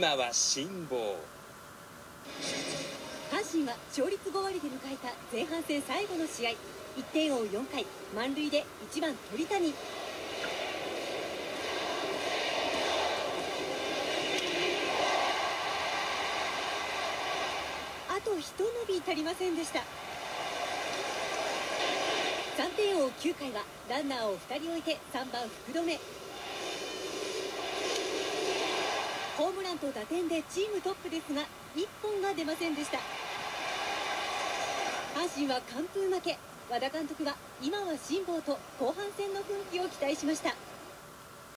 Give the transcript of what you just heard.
今は辛抱。阪神は勝率5割で迎えた前半戦最後の試合。1点を追う4回満塁で1番鳥谷。あと一伸び足りませんでした。3点を追う9回はランナーを2人置いて3番福留。ホームランと打点でチームトップですが1本が出ませんでした。阪神は完封負け。和田監督は今は辛抱と後半戦の奮起を期待しました。